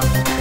Bye.